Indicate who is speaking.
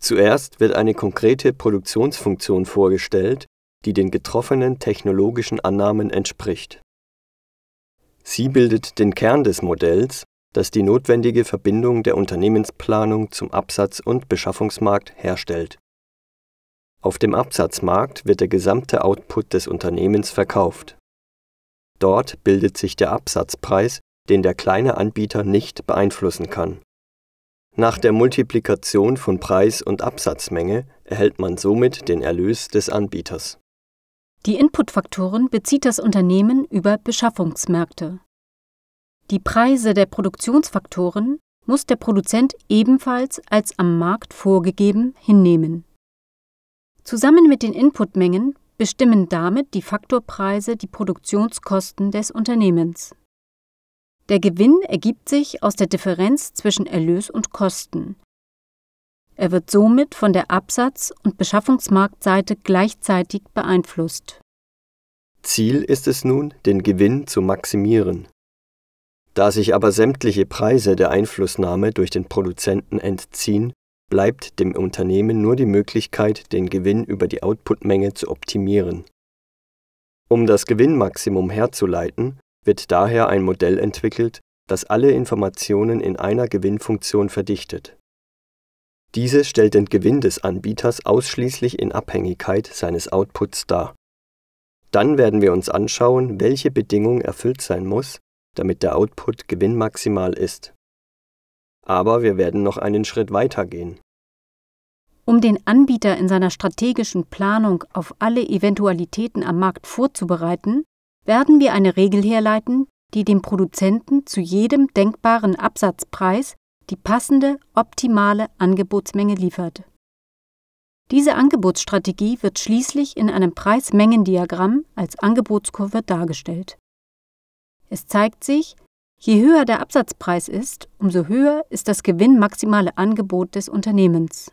Speaker 1: Zuerst wird eine konkrete Produktionsfunktion vorgestellt, die den getroffenen technologischen Annahmen entspricht. Sie bildet den Kern des Modells, das die notwendige Verbindung der Unternehmensplanung zum Absatz und Beschaffungsmarkt herstellt. Auf dem Absatzmarkt wird der gesamte Output des Unternehmens verkauft. Dort bildet sich der Absatzpreis, den der kleine Anbieter nicht beeinflussen kann. Nach der Multiplikation von Preis und Absatzmenge erhält man somit den Erlös des Anbieters.
Speaker 2: Die Inputfaktoren bezieht das Unternehmen über Beschaffungsmärkte. Die Preise der Produktionsfaktoren muss der Produzent ebenfalls als am Markt vorgegeben hinnehmen. Zusammen mit den Inputmengen bestimmen damit die Faktorpreise die Produktionskosten des Unternehmens. Der Gewinn ergibt sich aus der Differenz zwischen Erlös und Kosten. Er wird somit von der Absatz- und Beschaffungsmarktseite gleichzeitig beeinflusst.
Speaker 1: Ziel ist es nun, den Gewinn zu maximieren. Da sich aber sämtliche Preise der Einflussnahme durch den Produzenten entziehen, bleibt dem Unternehmen nur die Möglichkeit, den Gewinn über die Outputmenge zu optimieren. Um das Gewinnmaximum herzuleiten, wird daher ein Modell entwickelt, das alle Informationen in einer Gewinnfunktion verdichtet. Diese stellt den Gewinn des Anbieters ausschließlich in Abhängigkeit seines Outputs dar. Dann werden wir uns anschauen, welche Bedingung erfüllt sein muss, damit der Output gewinnmaximal ist. Aber wir werden noch einen Schritt weiter gehen.
Speaker 2: Um den Anbieter in seiner strategischen Planung auf alle Eventualitäten am Markt vorzubereiten, werden wir eine Regel herleiten, die dem Produzenten zu jedem denkbaren Absatzpreis die passende, optimale Angebotsmenge liefert. Diese Angebotsstrategie wird schließlich in einem Preis-Mengen-Diagramm als Angebotskurve dargestellt. Es zeigt sich, je höher der Absatzpreis ist, umso höher ist das gewinnmaximale Angebot des Unternehmens